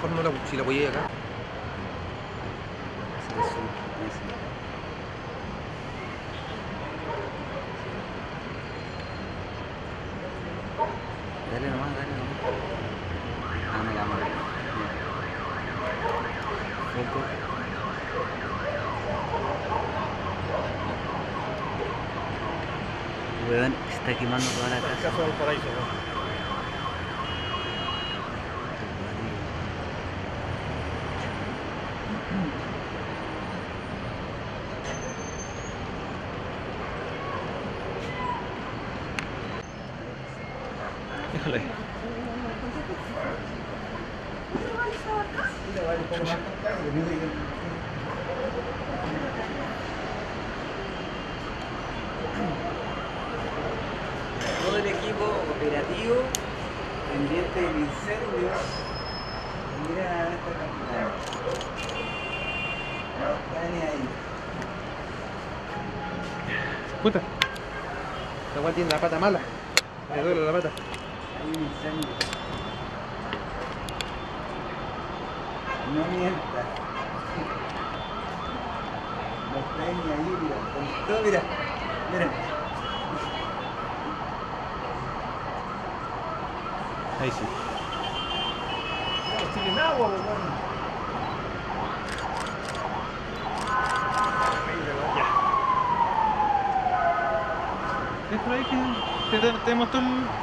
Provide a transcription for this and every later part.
Si la apoyé acá. Ese es su- ese. Dale nomás, dale nomás. Ah, me la mano. Foco. Weón, está quemando toda la casa. Todo el equipo operativo pendiente del incendio. Mira esta cantidad. No está ni ahí. Puta. La weá tiene la pata mala. Me duele la pata. Hay un incendio. No mientas. No está ni ahí, mira. Con todo, mira. Mira. Ahí sí. No tienen agua, pues, weón. Es por ahí que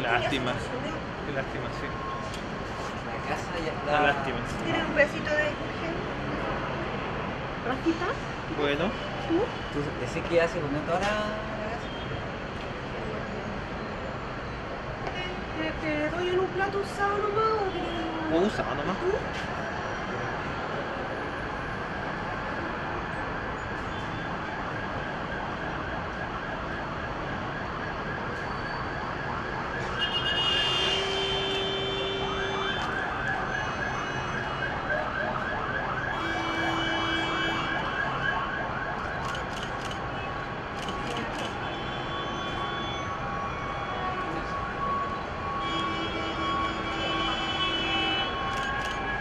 lástima. Qué lástima, sí. La casa ya está. Una lástima. ¿Tienen un pedacito de? ¿Rosquita? Bueno. ¿Tú? ¿Tú decís que ya se comió toda la casa? ¿Te, te doy en un plato usado nomás o quieres- O usado nomás. ¿Tú?